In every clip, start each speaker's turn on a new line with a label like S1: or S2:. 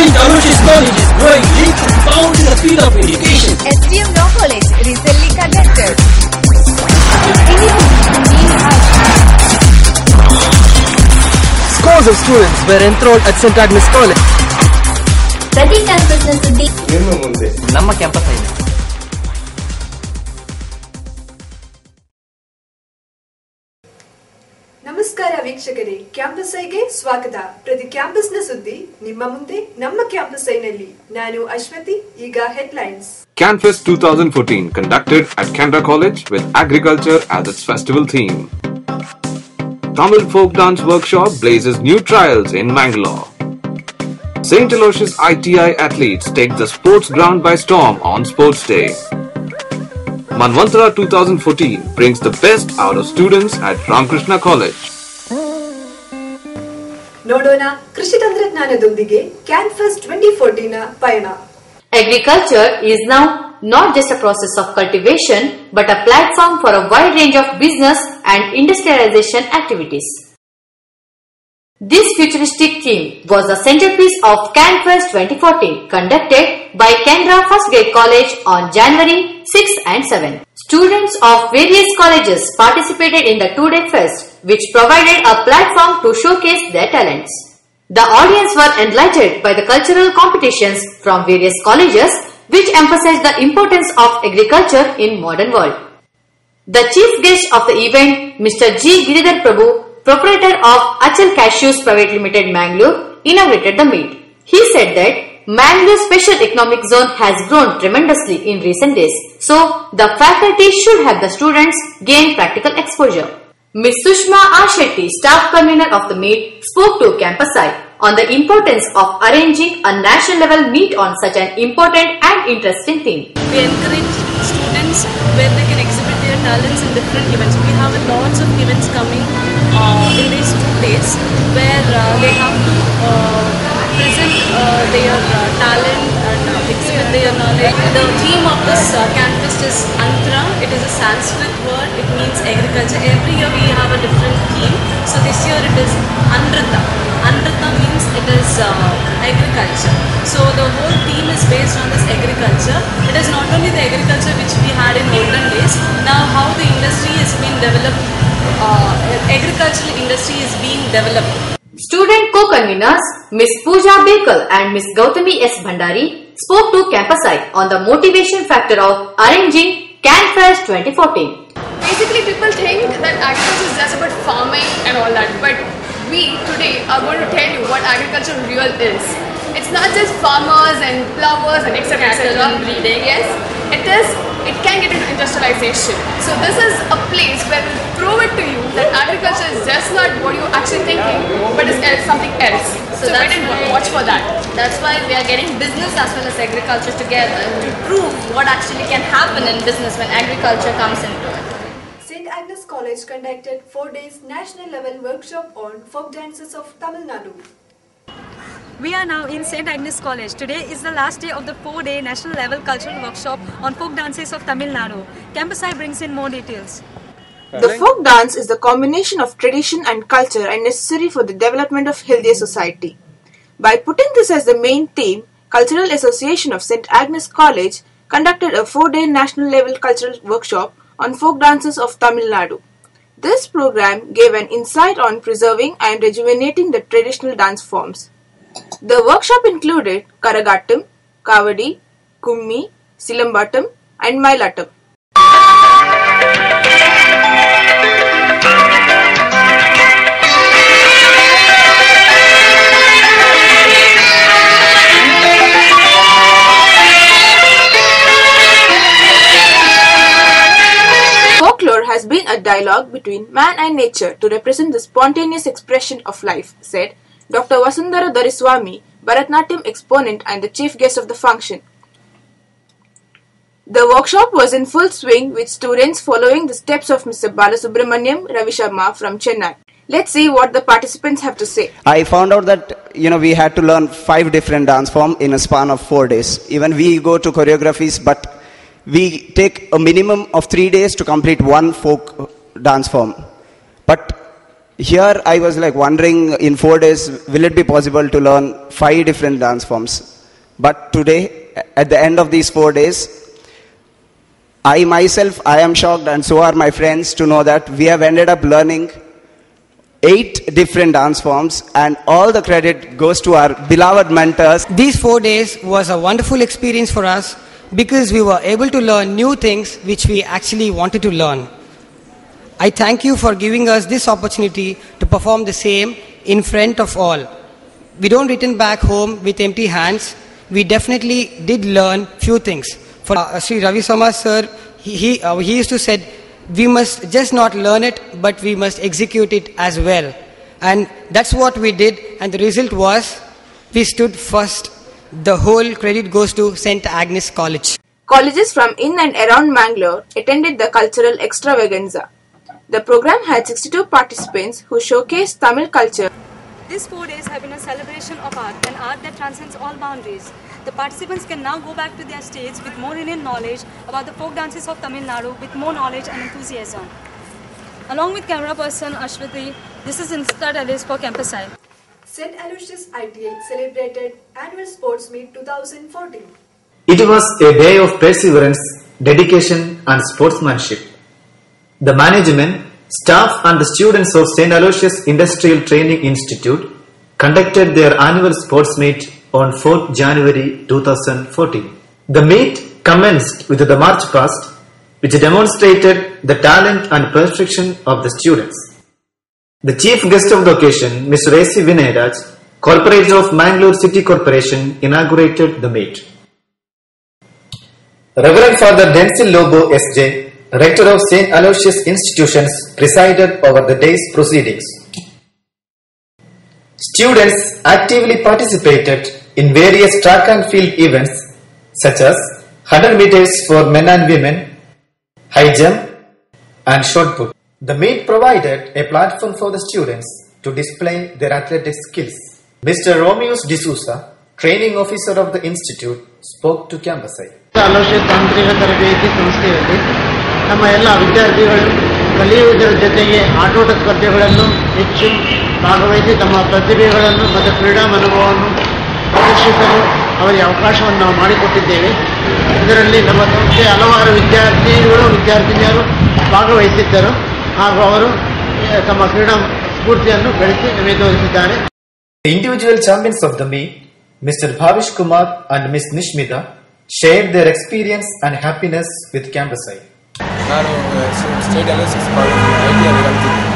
S1: St. Aloysius College is growing leaps and bounds in the field of education.
S2: STM Law College recently conducted.
S3: Scores of students were enrolled at St. Agnes College.
S2: ಪ್ರತಿ ಕ್ಯಾಂಪಸ್ನ ಸುದ್ದಿ
S3: ನಮ್ಮ campus ಇದೆ
S4: ನಮಸ್ಕಾರ ವೀಕ್ಷಕರೇ campus ಐಗೆ ಸ್ವಾಗತ ಪ್ರತಿ ಕ್ಯಾಂಪಸ್ನ ಸುದ್ದಿ ನಿಮ್ಮ ಮುಂದೆ ನಮ್ಮ ಕ್ಯಾಂಪಸ್ ಐನಲ್ಲಿ ನಾನು ಅಶ್ವತಿ ಈಗ headlines
S5: CanFest 2014 conducted at Canberra College with agriculture as its festival theme. Tamil folk dance workshop blazes new trials in Mangalore. St. Aloysius ITI athletes take the sports ground by storm on Sports Day. Manvantara 2014 brings the best out of students at Ramkrishna College.
S4: ನೋಡೋಣ ಕೃಷಿ ತಂತ್ರಜ್ಞಾನದೊಂದಿಗೆ ಕ್ಯಾನ್ಫಸ್ twenty ಫೋರ್ಟಿನ ಪಯಣ
S6: Agriculture is now not just a process of cultivation, but a platform for a wide range of business and industrialization activities. This futuristic theme was the centerpiece of CanFest 2014 conducted by Canara First Grade College on January 6 and 7. Students of various colleges participated in the two-day fest which provided a platform to showcase their talents. The audience were enlightened by the cultural competitions from various colleges which emphasized the importance of agriculture in modern world. The chief guest of the event, Mr. G. Giridhar Prabhu, proprietor of Achal Cashews Private Limited Mangalore, inaugurated the meet. He said that Mangalore Special Economic Zone has grown tremendously in recent days, so the faculty should have the students gain practical exposure. Ms. Sushma R. Staff convener of the meet, spoke to Campus Eye on the importance of arranging a national level meet on such an important and interesting theme.
S7: we encourage students where they can exhibit their talents in different events. We have lots of events coming uh, in these two days where uh, they have to uh, present uh, their uh, talent and uh, exhibit their knowledge. The theme of this uh, campus is Antra. It is a Sanskrit word. It means agriculture. Every year we have a different theme. So this year it is Anrita. Anrita means it is uh, agriculture. So the whole theme is based on this agriculture. It is not only the agriculture which we had in olden days. Now how the industry is being developed, agricultural industry is being developed.
S6: Student co-conveners Ms. Pooja Bekal and Ms. Gautami S. Bhandari spoke to Campus Eye on the motivation factor of arranging CanFest 2014.
S8: Basically, people think that agriculture is just about farming and all that, but we today are going to tell you what agriculture real is. It's not just farmers and plovers and etc. etc. breeding. Yes, it is. It can get into industrialization. So this is a place where we'll prove it to you that agriculture is just not what you're actually thinking, but it's something else. So,
S7: that's
S8: wait and
S7: why-
S8: watch for that.
S7: That's why we are getting business as well as agriculture together to prove what actually can happen in business when agriculture comes into it.
S4: St. Agnes College conducted four days national level workshop on folk dances of Tamil Nadu.
S9: We are now in St. Agnes College. Today is the last day of the four day national level cultural workshop on folk dances of Tamil Nadu. Campus Eye brings in more details.
S10: The folk dance is the combination of tradition and culture and necessary for the development of healthier society. By putting this as the main theme, Cultural Association of St. Agnes College conducted a four-day national level cultural workshop on folk dances of Tamil Nadu. This program gave an insight on preserving and rejuvenating the traditional dance forms. The workshop included Karagattam, Kavadi, Kummi, Silambattam and Mayilattam. Folklore has been a dialogue between man and nature to represent the spontaneous expression of life, said Dr. Vasundhara Doraiswamy, Bharatnatyam exponent and the chief guest of the function. The workshop was in full swing with students following the steps of Mr. Balasubramaniam Ravi Sharma from Chennai. Let's see what the participants have to say.
S11: I found out that you know we had to learn five different dance forms in a span of four days. Even we go to choreographies, but we take a minimum of three days to complete one folk dance form. But here I was like wondering in four days, will it be possible to learn five different dance forms? But today, at the end of these four days, I myself, I am shocked, and so are my friends to know that we have ended up learning eight different dance forms, and all the credit goes to our beloved mentors.
S12: These four days was a wonderful experience for us because we were able to learn new things which we actually wanted to learn. I thank you for giving us this opportunity to perform the same in front of all. We don't return back home with empty hands. We definitely did learn few things. For uh, Sri Ravi Sama sir, he, he, uh, he used to said, we must just not learn it, but we must execute it as well. And that's what we did, and the result was we stood first. The whole credit goes to St. Agnes College.
S10: Colleges from in and around Mangalore attended the cultural extravaganza. The program had 62 participants who showcased Tamil culture.
S9: These four days have been a celebration of art, an art that transcends all boundaries. The participants can now go back to their states with more Indian knowledge about the folk dances of Tamil Nadu with more knowledge and enthusiasm. Along with camera person Ashwati, this is Inslita Alice for Campus Eye.
S4: St. Aloysius ITI celebrated Annual Sports Meet 2014.
S13: It was a day of perseverance, dedication, and sportsmanship. The management, staff, and the students of St. Aloysius Industrial Training Institute conducted their annual sports meet on 4th January 2014. The meet commenced with the march past, which demonstrated the talent and perfection of the students. The chief guest of the occasion, Mr. A.C. Vinayaraj, Corporator of Mangalore City Corporation, inaugurated the meet. Reverend Father Denzil Lobo S.J., Rector of St. Aloysius Institutions, presided over the day's proceedings. Students actively participated in various track and field events such as 100 meters for men and women, high jump, and shot put. The meet provided a platform for the students to display their athletic skills. Mr. Romeus D'Souza, training officer of the institute, spoke to Campusite.
S14: ಅಲೋಷಿತ್ ತಾಂತ್ರಿಕ ತರಬೇತಿ ಸಂಸ್ಥೆಯಲ್ಲಿ ನಮ್ಮ ಎಲ್ಲ ವಿದ್ಯಾರ್ಥಿಗಳು ಕಲಿಯುವುದರ ಜೊತೆಗೆ ಆಟೋಟ ಸ್ಪರ್ಧೆಗಳನ್ನು ಹೆಚ್ಚು ಭಾಗವಹಿಸಿ ತಮ್ಮ ಪ್ರತಿಭೆಗಳನ್ನು ಮತ್ತು ಕ್ರೀಡಾ ಮನೋಭಾವವನ್ನು ಪ್ರದರ್ಶಿಸಲು ಅವರಿಗೆ ಅವಕಾಶವನ್ನು ನಾವು ಮಾಡಿಕೊಟ್ಟಿದ್ದೇವೆ. ಇದರಲ್ಲಿ ನಮ್ಮ ಸಂಸ್ಥೆ ಹಲವಾರು ವಿದ್ಯಾರ್ಥಿಗಳು, ವಿದ್ಯಾರ್ಥಿನಿಯರು ಭಾಗವಹಿಸಿದ್ದರು. ಹಾಗೂ ಅವರು ತಮ್ಮ ಕ್ರೀಡಾ ಸ್ಫೂರ್ತಿಯನ್ನು ಬೆಳೆಸಿ
S13: ತೋರಿಸಿದ್ದಾರೆ. Individual champions of the meet mister Bhavish Kumar and miss Nishmita shared experience and happiness with campus Campusite.
S15: ನಾನು state Aloysius college I T ಅಲ್ಲಿ ಕಲಿತಿದ್ದೆ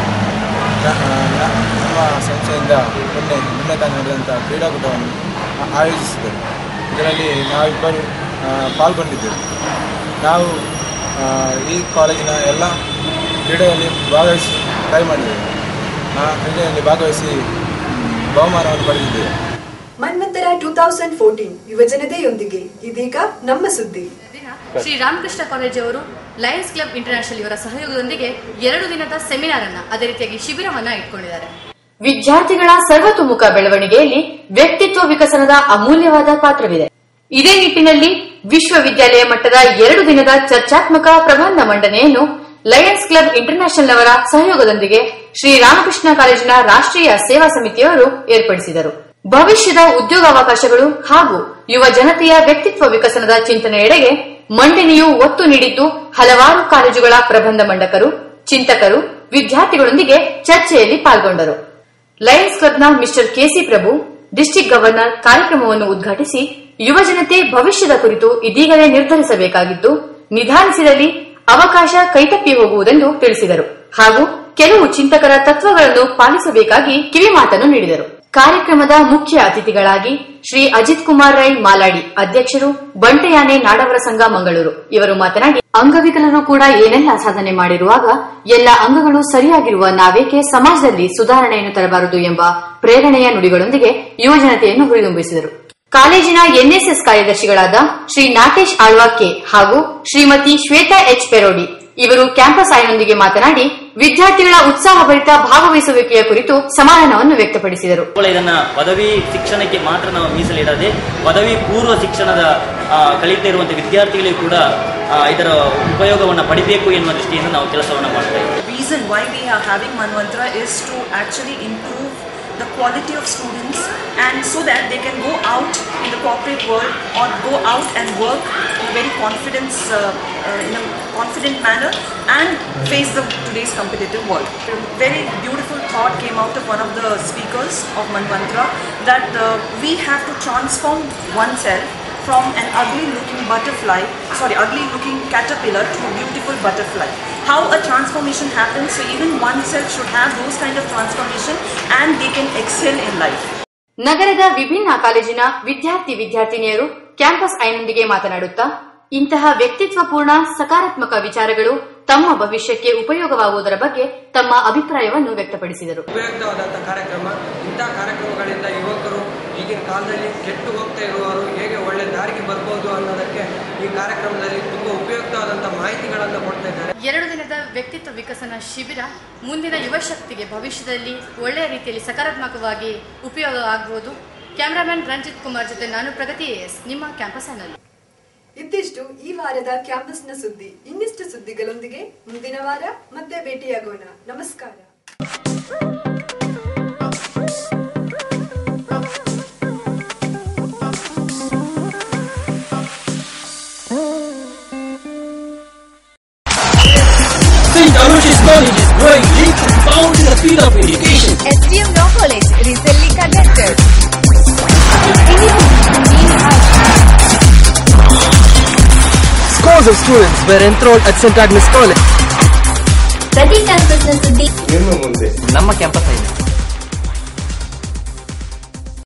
S15: ನಮ್ಮ ಸಂಸ್ಥೆಯಿಂದ ಮೊನ್ನೆ ಮೊನ್ನೆ ತಾನು ನಡೆದಂಥ ಕ್ರೀಡಾಕೂಟವನ್ನು ಆಯೋಜಿಸಿದ್ದೆವು ಇದರಲ್ಲಿ ನಾವಿಬ್ಬರು ಪಾಲ್ಗೊಂಡಿದ್ದೆವು ನಾವು ಈ ಕಾಲೇಜಿನ ಎಲ್ಲ ಕ್ರೀಡೆಯಲ್ಲಿ ಭಾಗವಹಿಸಿ ಟ್ರೈ ಮಾಡಿದ್ದೇವೆ ಆ ಕ್ರೀಡೆಯಲ್ಲಿ ಭಾಗವಹಿಸಿ ಬಹುಮಾನವನ್ನು ಪಡೆದಿದ್ದೇವೆ
S4: ಮನ್ವಂತರ ಟೂ ತೌಸಂಡ್ ಫೋರ್ಟೀನ್ ಯುವಜನತೆಯೊಂದಿಗೆ ಇದೀಗ ನಮ್ಮ ಸುದ್ದಿ
S6: ಶ್ರೀ ರಾಮಕೃಷ್ಣ ಕಾಲೇಜ್ ಅವರು ಲಯನ್ಸ್ ಕ್ಲಬ್ ಇಂಟರ್ನ್ಯಾಷನಲ್ ಇವರ ಸಹಯೋಗದೊಂದಿಗೆ ಎರಡು ದಿನದ ಸೆಮಿನಾರ್ ಅನ್ನ ಅದೇ ರೀತಿಯಾಗಿ ಶಿಬಿರವನ್ನ ಇಟ್ಕೊಂಡಿದ್ದಾರೆ. ವಿದ್ಯಾರ್ಥಿಗಳ ಸರ್ವತೋಮುಖ ಬೆಳವಣಿಗೆಯಲ್ಲಿ ವ್ಯಕ್ತಿತ್ವ ವಿಕಸನದ ಅಮೂಲ್ಯವಾದ ಪಾತ್ರವಿದೆ. ಇದೇ ನಿಟ್ಟಿನಲ್ಲಿ ವಿಶ್ವವಿದ್ಯಾಲಯ ಮಟ್ಟದ ಎರಡು ದಿನದ ಚರ್ಚಾತ್ಮಕ ಪ್ರಬಂಧ ಮಂಡನೆಯನ್ನು ಲಯನ್ಸ್ ಕ್ಲಬ್ ಇಂಟರ್ನ್ಯಾಷನಲ್ ಅವರ ಸಹಯೋಗದೊಂದಿಗೆ ಶ್ರೀ ರಾಮಕೃಷ್ಣ ಕಾಲೇಜಿನ ರಾಷ್ಟ್ರೀಯ ಸೇವಾ ಸಮಿತಿಯವರು ಏರ್ಪಡಿಸಿದರು. ಭವಿಷ್ಯದ ಉದ್ಯೋಗಾವಕಾಶಗಳು ಹಾಗೂ ಯುವ ಜನತೆಯ ವ್ಯಕ್ತಿತ್ವ ವಿಕಸನದ ಚಿಂತನೆಯೆಡೆಗೆ ಮಂಡನೆಯು ಒತ್ತು ನೀಡಿದ್ದು ಹಲವಾರು ಕಾಲೇಜುಗಳ ಪ್ರಬಂಧ ಮಂಡಕರು, ಚಿಂತಕರು, ವಿದ್ಯಾರ್ಥಿಗಳೊಂದಿಗೆ ಚರ್ಚೆಯಲ್ಲಿ ಪಾಲ್ಗೊಂಡರು. ಲಯನ್ಸ್ ಕ್ಲಬ್ನ mister KC Prabhu district governor ಕಾರ್ಯಕ್ರಮವನ್ನು ಉದ್ಘಾಟಿಸಿ ಯುವಜನತೆ ಭವಿಷ್ಯದ ಕುರಿತು ಇದೀಗಲೇ ನಿರ್ಧರಿಸಬೇಕಾಗಿದ್ದು, ನಿಧಾನಿಸಿದಲ್ಲಿ ಅವಕಾಶ ಕೈತಪ್ಪಿ ಹೋಗುವುದೆಂದು ತಿಳಿಸಿದರು. ಹಾಗೂ ಕೆಲವು ಚಿಂತಕರ ತತ್ವಗಳನ್ನು ಪಾಲಿಸಬೇಕಾಗಿ ಕಿವಿಮಾತನ್ನು ನೀಡಿದರು. ಕಾರ್ಯಕ್ರಮದ ಮುಖ್ಯ ಅತಿಥಿಗಳಾಗಿ ಶ್ರೀ ಅಜಿತ್ ಕುಮಾರ್ ರೈ ಮಾಲಾಡಿ ಅಧ್ಯಕ್ಷರು ಬಂಟೆಯಾನೆ ನಾಡವರ ಸಂಘ ಮಂಗಳೂರು. ಇವರು ಮಾತನಾಡಿ, ಅಂಗವಿಕಲರು ಕೂಡ ಏನೆಲ್ಲ ಸಾಧನೆ ಮಾಡಿರುವಾಗ ಎಲ್ಲ ಅಂಗಗಳು ಸರಿಯಾಗಿರುವ ನಾವೇಕೆ ಸಮಾಜದಲ್ಲಿ ಸುಧಾರಣೆಯನ್ನು ತರಬಾರದು ಎಂಬ ಪ್ರೇರಣೆಯ ನುಡಿಗಳೊಂದಿಗೆ ಯುವಜನತೆಯನ್ನು ಹುರಿದುಂಬಿಸಿದರು ಕಾಲೇಜಿನ ಎನ್ಎಸ್ಎಸ್ ಕಾರ್ಯದರ್ಶಿಗಳಾದ ಶ್ರೀ ನಾಟೇಶ್ ಆಳ್ವಾಕೆ ಹಾಗೂ ಶ್ರೀಮತಿ ಶ್ವೇತಾ ಎಚ್ ಪೆರೋಡಿ ಇವರು ಕ್ಯಾಂಪಸ್ ಆಯ್ನೊಂದಿಗೆ ಮಾತನಾಡಿ ವಿದ್ಯಾರ್ಥಿಗಳ ಉತ್ಸಾಹಭರಿತ ಭಾಗವಹಿಸುವಿಕೆಯ ಕುರಿತು ಸಮಾಧಾನವನ್ನು ವ್ಯಕ್ತಪಡಿಸಿದರು.
S16: ಇದನ್ನ ಪದವಿ ಶಿಕ್ಷಣಕ್ಕೆ ಮಾತ್ರ ನಾವು ಮೀಸಲಿಡದೆ ಪದವಿ ಪೂರ್ವ ಶಿಕ್ಷಣದ ಕಲಿತ ಇರುವಂತಹ ವಿದ್ಯಾರ್ಥಿಗಳಿಗೂ ಕೂಡ ಇದರ ಉಪಯೋಗವನ್ನು ಪಡಿಬೇಕು ಎನ್ನುವ ದೃಷ್ಟಿಯಿಂದ ನಾವು ಕೆಲಸವನ್ನು ಮಾಡ್ತಾ ಇದ್ದೀವಿ.
S17: Reason why we having Manvantra is to actually improve the quality of students and so that they can go out in the corporate world or go out and work in a very confidence uh, uh, in a confident manner and face the today's competitive world. A very beautiful thought came out of one of the speakers of Manvantra that uh, we have to transform oneself from an ugly looking butterfly, sorry, ugly looking caterpillar to a beautiful butterfly. How a transformation happens, so even oneself should have those kind of transformation and they can excel in life.
S6: ನಗರದ ವಿಭಿನ್ನ ಕಾಲೇಜಿನ ವಿದ್ಯಾರ್ಥಿ ವಿದ್ಯಾರ್ಥಿನಿಯರು campus ಐನೊಂದಿಗೆ ಮಾತನಾಡುತ್ತಾ ಇಂತಹ ವ್ಯಕ್ತಿತ್ವಪೂರ್ಣ ಸಕಾರಾತ್ಮಕ ವಿಚಾರಗಳು ತಮ್ಮ ಭವಿಷ್ಯಕ್ಕೆ ಉಪಯೋಗವಾಗುವುದರ ಬಗ್ಗೆ ತಮ್ಮ ಅಭಿಪ್ರಾಯವನ್ನು ವ್ಯಕ್ತಪಡಿಸಿದರು
S18: ಉಪಯುಕ್ತವಾದಂತಹ ಕಾರ್ಯಕ್ರಮ ಇಂತಹ ಕಾರ್ಯಕ್ರಮಗಳಿಂದ ಯುವಕರು ಈಗಿನ ಕಾಲದಲ್ಲಿ ಕೆಟ್ಟು ಹೋಗ್ತಾ ಇರುವವರು ಹೇಗೆ ಒಳ್ಳೆ ದಾರಿಗೆ ಬರ್ಬೋದು ಅನ್ನೋದಕ್ಕೆ ಈ ಕಾರ್ಯಕ್ರಮದಲ್ಲಿ ತುಂಬ ಉಪಯುಕ್ತವಾದಂತಹ ಮಾಹಿತಿಗಳನ್ನು ಕೊಡ್ತಾ ಇದ್ದಾರೆ.
S19: ಎರಡು ದಿನದ ವ್ಯಕ್ತಿತ್ವ ವಿಕಸನ ಶಿಬಿರ ಮುಂದಿನ ಯುವಶಕ್ತಿಗೆ ಭವಿಷ್ಯದಲ್ಲಿ ಒಳ್ಳೆಯ ರೀತಿಯಲ್ಲಿ ಸಕಾರಾತ್ಮಕವಾಗಿ ಉಪಯೋಗ ಆಗಬಹುದು ಕ್ಯಾಮರಾಮನ್ ರಂಜಿತ್ ಕುಮಾರ್ ಜೊತೆ ನಾನು ಪ್ರಗತಿ ಎಸ್ ನಿಮ್ಮ ಕ್ಯಾಂಪಸ್ ಅನ್ನಲ್ಲಿ
S4: ಇದ್ದಿಷ್ಟು ಈ ವಾರದ ಕ್ಯಾಂಪಸ್ನ ಸುದ್ದಿ. ಇನ್ನಿಷ್ಟು ಸುದ್ದಿಗಳೊಂದಿಗೆ ಮುಂದಿನ ವಾರ ಮತ್ತೆ ಭೇಟಿಯಾಗೋಣ. ನಮಸ್ಕಾರ.
S1: St. Aloysius College is growing leaps and bounds in the field of education.
S2: SDM Law College recently conducted.
S3: Scores of students were enrolled at St. Agnes College.
S2: ಪ್ರತಿ ಕ್ಯಾಂಪಸ್ನ ಸುದ್ದಿ
S3: ನಮ್ಮ ಕ್ಯಾಂಪಸ್ ಐನ